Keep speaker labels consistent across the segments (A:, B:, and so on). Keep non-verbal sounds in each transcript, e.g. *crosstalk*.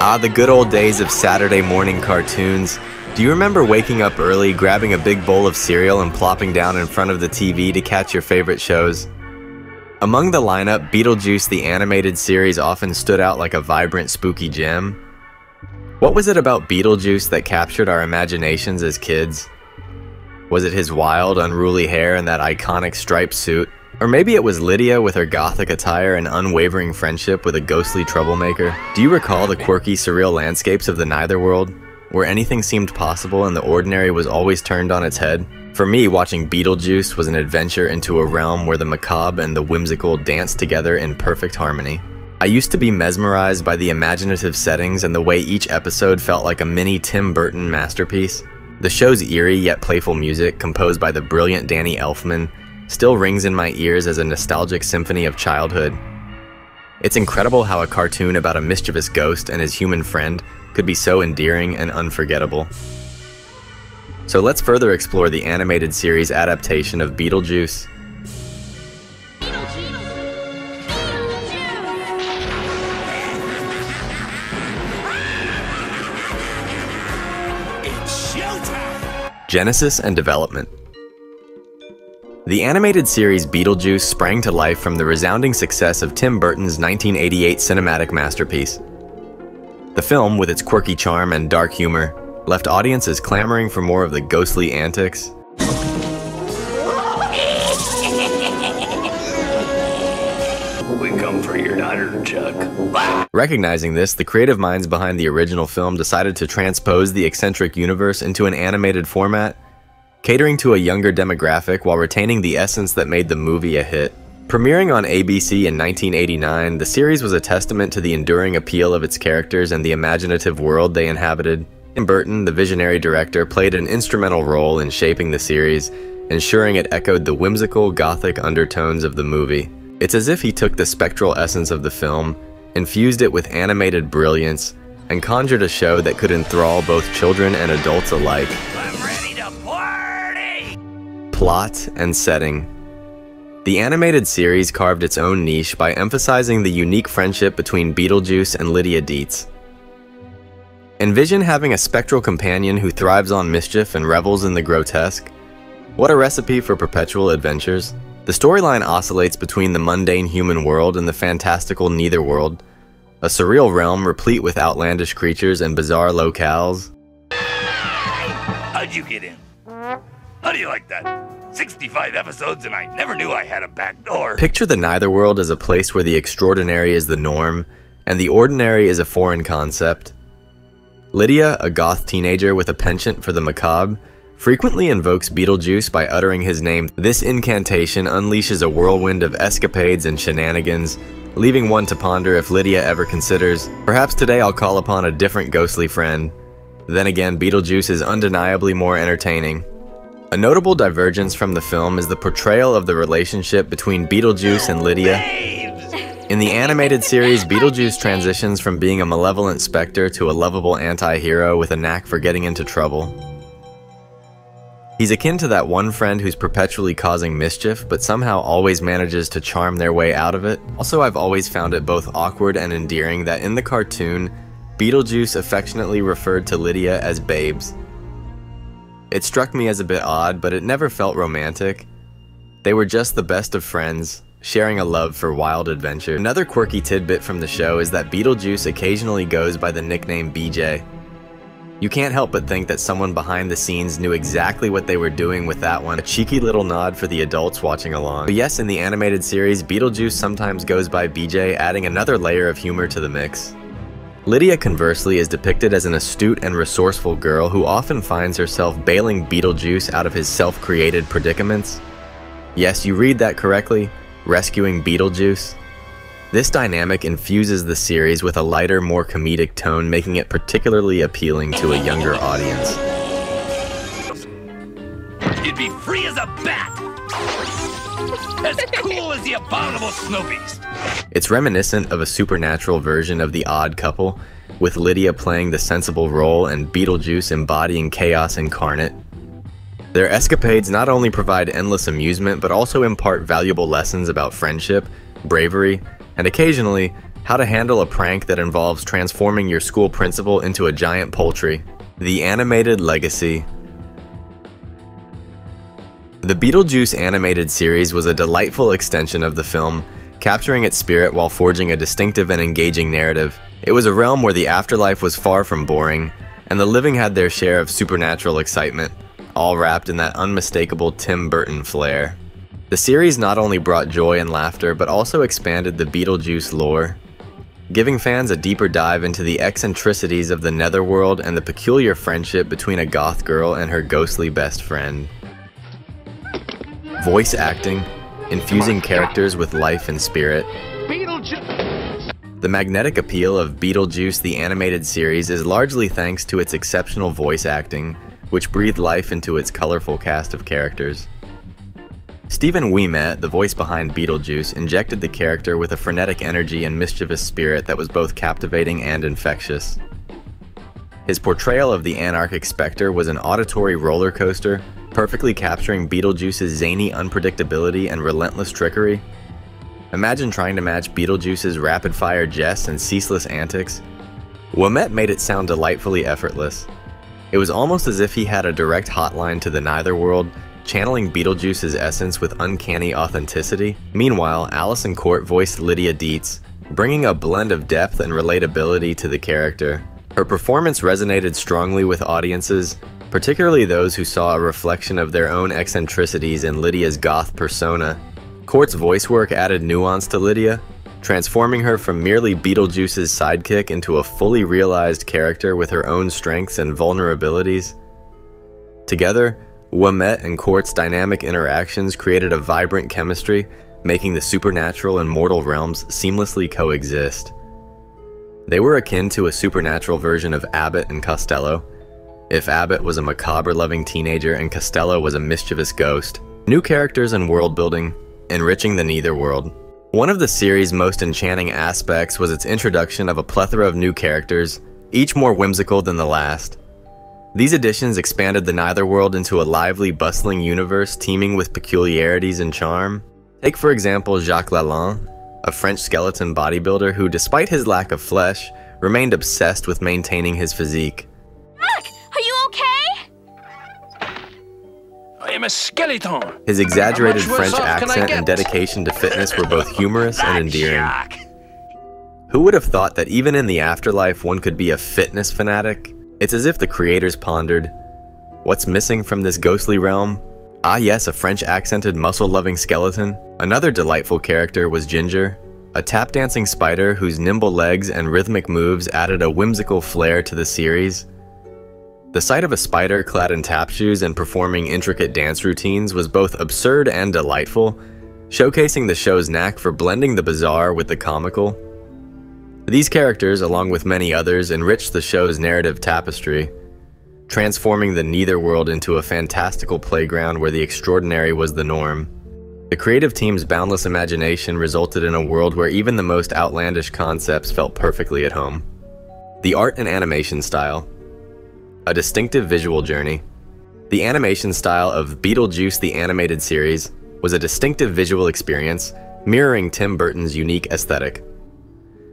A: Ah, the good old days of Saturday morning cartoons. Do you remember waking up early, grabbing a big bowl of cereal, and plopping down in front of the TV to catch your favorite shows? Among the lineup, Beetlejuice the animated series often stood out like a vibrant, spooky gem. What was it about Beetlejuice that captured our imaginations as kids? Was it his wild, unruly hair and that iconic striped suit? Or maybe it was Lydia with her gothic attire and unwavering friendship with a ghostly troublemaker? Do you recall the quirky, surreal landscapes of the Neitherworld, where anything seemed possible and the ordinary was always turned on its head? For me, watching Beetlejuice was an adventure into a realm where the macabre and the whimsical danced together in perfect harmony. I used to be mesmerized by the imaginative settings and the way each episode felt like a mini Tim Burton masterpiece. The show's eerie yet playful music, composed by the brilliant Danny Elfman, still rings in my ears as a nostalgic symphony of childhood. It's incredible how a cartoon about a mischievous ghost and his human friend could be so endearing and unforgettable. So let's further explore the animated series adaptation of Beetlejuice. Genesis and development. The animated series Beetlejuice sprang to life from the resounding success of Tim Burton's 1988 cinematic masterpiece. The film, with its quirky charm and dark humor, left audiences clamoring for more of the ghostly antics.
B: We come for your daughter, Chuck.
A: Recognizing this, the creative minds behind the original film decided to transpose the eccentric universe into an animated format, catering to a younger demographic while retaining the essence that made the movie a hit. Premiering on ABC in 1989, the series was a testament to the enduring appeal of its characters and the imaginative world they inhabited. Tim Burton, the visionary director, played an instrumental role in shaping the series, ensuring it echoed the whimsical, gothic undertones of the movie. It's as if he took the spectral essence of the film, infused it with animated brilliance, and conjured a show that could enthrall both children and adults alike. Plot and setting. The animated series carved its own niche by emphasizing the unique friendship between Beetlejuice and Lydia Deetz. Envision having a spectral companion who thrives on mischief and revels in the grotesque. What a recipe for perpetual adventures. The storyline oscillates between the mundane human world and the fantastical Neitherworld, a surreal realm replete with outlandish creatures and bizarre locales.
B: How'd you get in? How do you like that? 65 episodes and I never knew I had a back door.
A: Picture the Neitherworld as a place where the extraordinary is the norm, and the ordinary is a foreign concept. Lydia, a goth teenager with a penchant for the macabre, frequently invokes Beetlejuice by uttering his name. This incantation unleashes a whirlwind of escapades and shenanigans, leaving one to ponder if Lydia ever considers, perhaps today I'll call upon a different ghostly friend. Then again, Beetlejuice is undeniably more entertaining. A notable divergence from the film is the portrayal of the relationship between Beetlejuice and Lydia. In the animated series, Beetlejuice transitions from being a malevolent specter to a lovable anti hero with a knack for getting into trouble. He's akin to that one friend who's perpetually causing mischief, but somehow always manages to charm their way out of it. Also, I've always found it both awkward and endearing that in the cartoon, Beetlejuice affectionately referred to Lydia as Babes. It struck me as a bit odd, but it never felt romantic. They were just the best of friends, sharing a love for wild adventure. Another quirky tidbit from the show is that Beetlejuice occasionally goes by the nickname BJ. You can't help but think that someone behind the scenes knew exactly what they were doing with that one, a cheeky little nod for the adults watching along. But yes, in the animated series, Beetlejuice sometimes goes by BJ, adding another layer of humor to the mix. Lydia, conversely, is depicted as an astute and resourceful girl who often finds herself bailing Beetlejuice out of his self created predicaments. Yes, you read that correctly rescuing Beetlejuice. This dynamic infuses the series with a lighter, more comedic tone, making it particularly appealing to a younger audience.
B: You'd be free as a bat! As cool as the abominable!
A: It's reminiscent of a supernatural version of The Odd Couple, with Lydia playing the sensible role and Beetlejuice embodying chaos incarnate. Their escapades not only provide endless amusement, but also impart valuable lessons about friendship, bravery, and occasionally, How to handle a prank that involves transforming your school principal into a giant poultry. The Animated Legacy. The Beetlejuice animated series was a delightful extension of the film, capturing its spirit while forging a distinctive and engaging narrative. It was a realm where the afterlife was far from boring, and the living had their share of supernatural excitement, all wrapped in that unmistakable Tim Burton flair. The series not only brought joy and laughter, but also expanded the Beetlejuice lore, giving fans a deeper dive into the eccentricities of the netherworld and the peculiar friendship between a goth girl and her ghostly best friend. Voice acting, infusing characters with life and spirit. The magnetic appeal of Beetlejuice the animated series is largely thanks to its exceptional voice acting, which breathed life into its colorful cast of characters. Stephen Ouimette, the voice behind Beetlejuice, injected the character with a frenetic energy and mischievous spirit that was both captivating and infectious. His portrayal of the anarchic specter was an auditory roller coaster, perfectly capturing Beetlejuice's zany unpredictability and relentless trickery. Imagine trying to match Beetlejuice's rapid-fire jests and ceaseless antics. Ouimette made it sound delightfully effortless. It was almost as if he had a direct hotline to the Netherworld channeling Beetlejuice's essence with uncanny authenticity. Meanwhile, Alyson Court voiced Lydia Deetz, bringing a blend of depth and relatability to the character. Her performance resonated strongly with audiences, particularly those who saw a reflection of their own eccentricities in Lydia's goth persona. Court's voice work added nuance to Lydia, transforming her from merely Beetlejuice's sidekick into a fully realized character with her own strengths and vulnerabilities. Together, Ouimette and Court's dynamic interactions created a vibrant chemistry, making the supernatural and mortal realms seamlessly coexist. They were akin to a supernatural version of Abbott and Costello, if Abbott was a macabre-loving teenager and Costello was a mischievous ghost. New characters and world building, enriching the Netherworld. One of the series' most enchanting aspects was its introduction of a plethora of new characters, each more whimsical than the last. These additions expanded the Netherworld into a lively, bustling universe teeming with peculiarities and charm. Take for example Jacques Lalande, a French skeleton bodybuilder who, despite his lack of flesh, remained obsessed with maintaining his physique.
B: Am a skeleton.
A: His exaggerated French
B: worse off can I
A: accent and dedication to fitness were both humorous and endearing. Who would have thought that even in the afterlife one could be a fitness fanatic? It's as if the creators pondered, what's missing from this ghostly realm? Ah yes, a French accented muscle loving skeleton. Another delightful character was Ginger, a tap dancing spider whose nimble legs and rhythmic moves added a whimsical flair to the series. The sight of a spider clad in tap shoes and performing intricate dance routines was both absurd and delightful, showcasing the show's knack for blending the bizarre with the comical. These characters, along with many others, enriched the show's narrative tapestry, transforming the Netherworld into a fantastical playground where the extraordinary was the norm. The creative team's boundless imagination resulted in a world where even the most outlandish concepts felt perfectly at home. The art and animation style. A distinctive visual journey. The animation style of Beetlejuice the Animated Series was a distinctive visual experience, mirroring Tim Burton's unique aesthetic.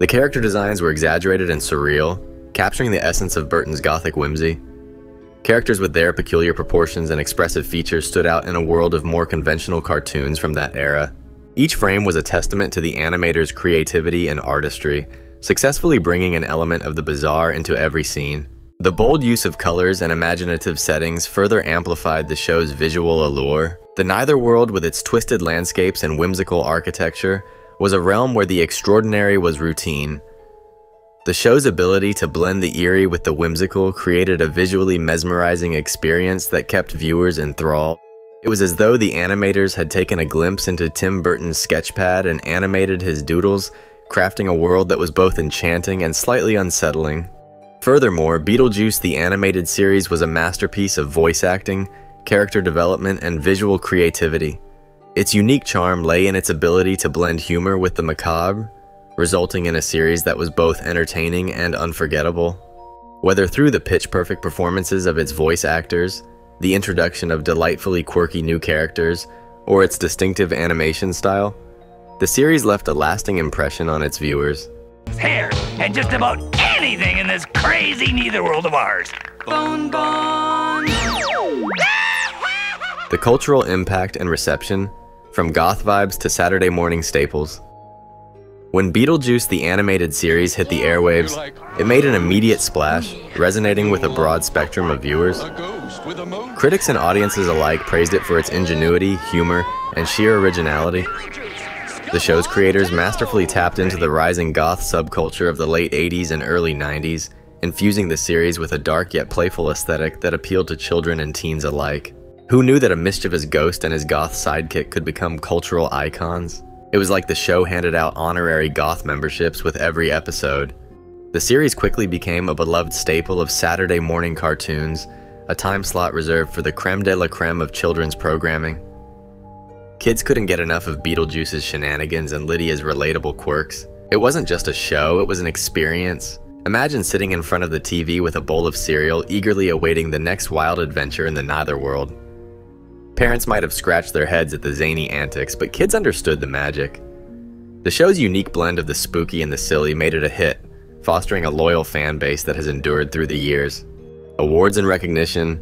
A: The character designs were exaggerated and surreal, capturing the essence of Burton's gothic whimsy. Characters with their peculiar proportions and expressive features stood out in a world of more conventional cartoons from that era. Each frame was a testament to the animator's creativity and artistry, successfully bringing an element of the bizarre into every scene. The bold use of colors and imaginative settings further amplified the show's visual allure. The Netherworld, with its twisted landscapes and whimsical architecture, was a realm where the extraordinary was routine. The show's ability to blend the eerie with the whimsical created a visually mesmerizing experience that kept viewers enthralled. It was as though the animators had taken a glimpse into Tim Burton's sketchpad and animated his doodles, crafting a world that was both enchanting and slightly unsettling. Furthermore, Beetlejuice the animated series was a masterpiece of voice acting, character development, and visual creativity. Its unique charm lay in its ability to blend humor with the macabre, resulting in a series that was both entertaining and unforgettable. Whether through the pitch perfect performances of its voice actors, the introduction of delightfully quirky new characters, or its distinctive animation style, the series left a lasting impression on its viewers.
B: Hair, and just about anything in this crazy netherworld of ours.
C: Bon Bon! *laughs*
A: The cultural impact and reception, from goth vibes to Saturday morning staples. When Beetlejuice the animated series hit the airwaves, it made an immediate splash, resonating with a broad spectrum of viewers. Critics and audiences alike praised it for its ingenuity, humor, and sheer originality. The show's creators masterfully tapped into the rising goth subculture of the late 80s and early 90s, infusing the series with a dark yet playful aesthetic that appealed to children and teens alike. Who knew that a mischievous ghost and his goth sidekick could become cultural icons? It was like the show handed out honorary goth memberships with every episode. The series quickly became a beloved staple of Saturday morning cartoons, a time slot reserved for the creme de la creme of children's programming. Kids couldn't get enough of Beetlejuice's shenanigans and Lydia's relatable quirks. It wasn't just a show, it was an experience. Imagine sitting in front of the TV with a bowl of cereal, eagerly awaiting the next wild adventure in the Netherworld. Parents might have scratched their heads at the zany antics, but kids understood the magic. The show's unique blend of the spooky and the silly made it a hit, fostering a loyal fan base that has endured through the years. Awards and recognition,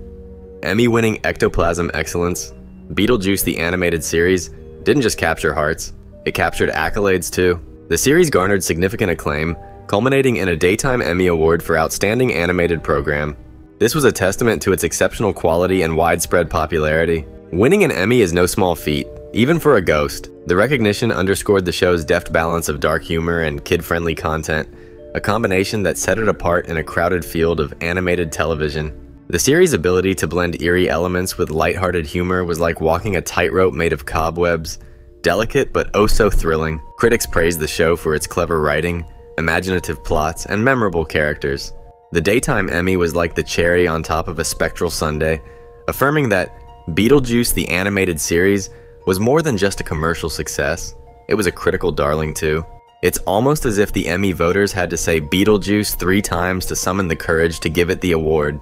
A: Emmy winning ectoplasm excellence, Beetlejuice the animated series didn't just capture hearts, it captured accolades too. The series garnered significant acclaim, culminating in a Daytime Emmy Award for Outstanding Animated Program. This was a testament to its exceptional quality and widespread popularity. Winning an Emmy is no small feat, even for a ghost. The recognition underscored the show's deft balance of dark humor and kid-friendly content, a combination that set it apart in a crowded field of animated television. The series' ability to blend eerie elements with lighthearted humor was like walking a tightrope made of cobwebs, delicate but oh so thrilling. Critics praised the show for its clever writing, imaginative plots, and memorable characters. The Daytime Emmy was like the cherry on top of a spectral sundae, affirming that Beetlejuice the animated series was more than just a commercial success, it was a critical darling too. It's almost as if the Emmy voters had to say Beetlejuice three times to summon the courage to give it the award.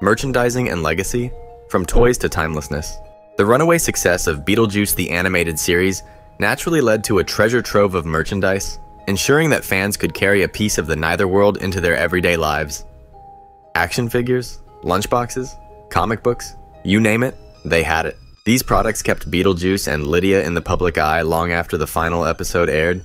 A: Merchandising and legacy, from toys to timelessness. The runaway success of Beetlejuice the animated series naturally led to a treasure trove of merchandise, ensuring that fans could carry a piece of the Netherworld into their everyday lives. Action figures, lunchboxes, comic books, you name it, they had it. These products kept Beetlejuice and Lydia in the public eye long after the final episode aired.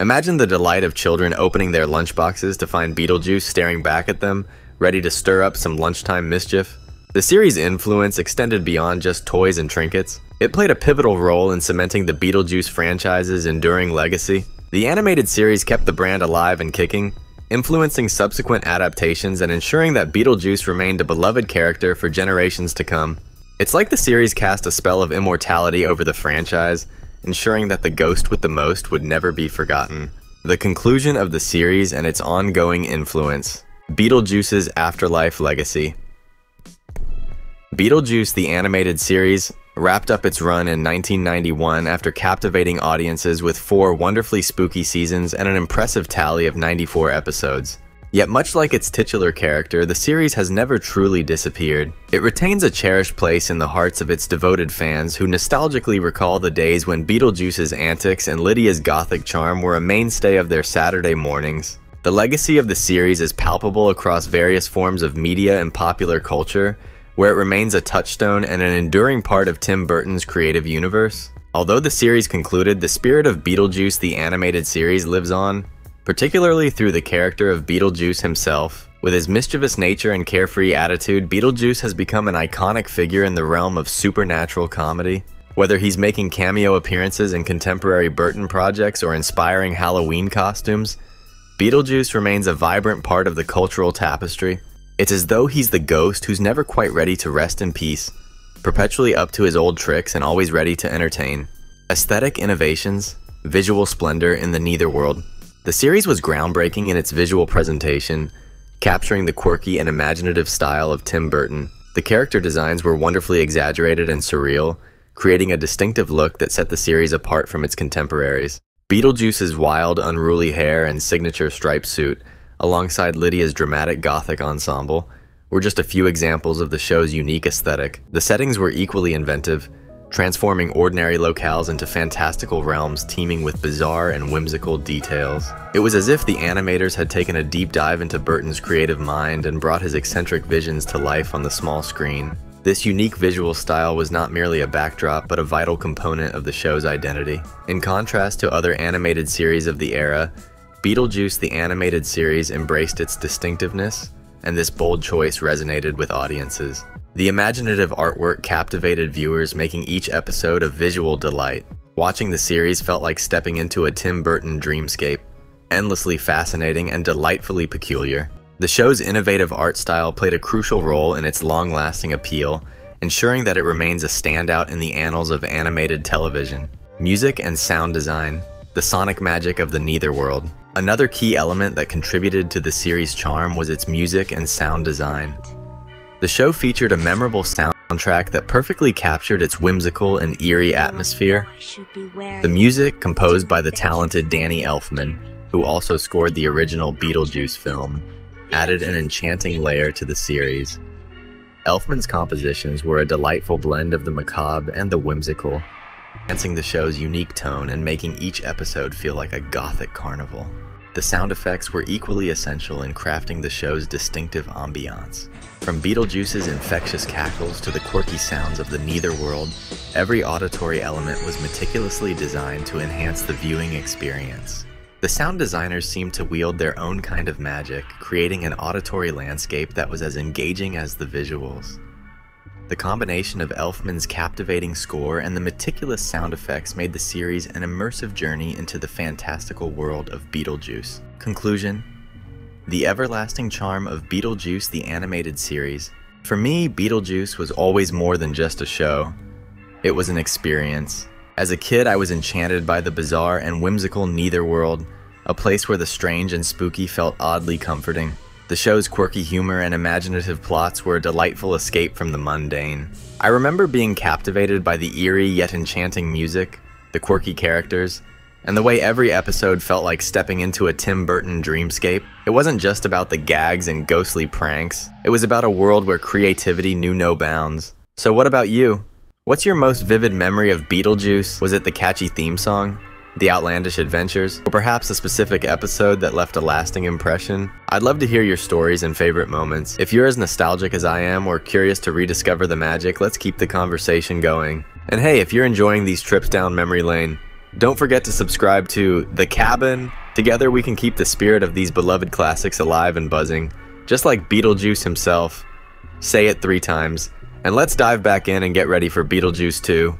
A: Imagine the delight of children opening their lunchboxes to find Beetlejuice staring back at them, ready to stir up some lunchtime mischief. The series' influence extended beyond just toys and trinkets. It played a pivotal role in cementing the Beetlejuice franchise's enduring legacy. The animated series kept the brand alive and kicking, influencing subsequent adaptations and ensuring that Beetlejuice remained a beloved character for generations to come. It's like the series cast a spell of immortality over the franchise, ensuring that the ghost with the most would never be forgotten. The conclusion of the series and its ongoing influence. Beetlejuice's afterlife legacy. Beetlejuice the animated series wrapped up its run in 1991 after captivating audiences with four wonderfully spooky seasons and an impressive tally of 94 episodes. Yet much like its titular character, the series has never truly disappeared. It retains a cherished place in the hearts of its devoted fans who nostalgically recall the days when Beetlejuice's antics and Lydia's gothic charm were a mainstay of their Saturday mornings. The legacy of the series is palpable across various forms of media and popular culture, where it remains a touchstone and an enduring part of Tim Burton's creative universe. Although the series concluded, the spirit of Beetlejuice the animated series lives on, particularly through the character of Beetlejuice himself. With his mischievous nature and carefree attitude, Beetlejuice has become an iconic figure in the realm of supernatural comedy. Whether he's making cameo appearances in contemporary Burton projects or inspiring Halloween costumes, Beetlejuice remains a vibrant part of the cultural tapestry. It's as though he's the ghost who's never quite ready to rest in peace, perpetually up to his old tricks and always ready to entertain. Aesthetic innovations, visual splendor in the Netherworld, the series was groundbreaking in its visual presentation, capturing the quirky and imaginative style of Tim Burton. The character designs were wonderfully exaggerated and surreal, creating a distinctive look that set the series apart from its contemporaries. Beetlejuice's wild, unruly hair and signature striped suit, alongside Lydia's dramatic gothic ensemble, were just a few examples of the show's unique aesthetic. The settings were equally inventive, transforming ordinary locales into fantastical realms teeming with bizarre and whimsical details. It was as if the animators had taken a deep dive into Burton's creative mind and brought his eccentric visions to life on the small screen. This unique visual style was not merely a backdrop, but a vital component of the show's identity. In contrast to other animated series of the era, Beetlejuice the animated series embraced its distinctiveness, and this bold choice resonated with audiences. The imaginative artwork captivated viewers, making each episode a visual delight. Watching the series felt like stepping into a Tim Burton dreamscape, endlessly fascinating and delightfully peculiar. The show's innovative art style played a crucial role in its long lasting appeal, ensuring that it remains a standout in the annals of animated television. Music and sound design, the sonic magic of the Neitherworld. Another key element that contributed to the series' charm was its music and sound design. The show featured a memorable soundtrack that perfectly captured its whimsical and eerie atmosphere. The music, composed by the talented Danny Elfman, who also scored the original Beetlejuice film, added an enchanting layer to the series. Elfman's compositions were a delightful blend of the macabre and the whimsical, enhancing the show's unique tone and making each episode feel like a gothic carnival. The sound effects were equally essential in crafting the show's distinctive ambiance. From Beetlejuice's infectious cackles to the quirky sounds of the Neitherworld, every auditory element was meticulously designed to enhance the viewing experience. The sound designers seemed to wield their own kind of magic, creating an auditory landscape that was as engaging as the visuals. The combination of Elfman's captivating score and the meticulous sound effects made the series an immersive journey into the fantastical world of Beetlejuice. Conclusion The everlasting charm of Beetlejuice the animated series. For me, Beetlejuice was always more than just a show, it was an experience. As a kid, I was enchanted by the bizarre and whimsical Neitherworld, a place where the strange and spooky felt oddly comforting. The show's quirky humor and imaginative plots were a delightful escape from the mundane. I remember being captivated by the eerie yet enchanting music, the quirky characters, and the way every episode felt like stepping into a Tim Burton dreamscape. It wasn't just about the gags and ghostly pranks, it was about a world where creativity knew no bounds. So, what about you? What's your most vivid memory of Beetlejuice? Was it the catchy theme song? the outlandish adventures, or perhaps a specific episode that left a lasting impression? I'd love to hear your stories and favorite moments. If you're as nostalgic as I am or curious to rediscover the magic, let's keep the conversation going. And hey, if you're enjoying these trips down memory lane, don't forget to subscribe to The Cabin. Together we can keep the spirit of these beloved classics alive and buzzing, just like Beetlejuice himself. Say it three times, and let's dive back in and get ready for Beetlejuice 2.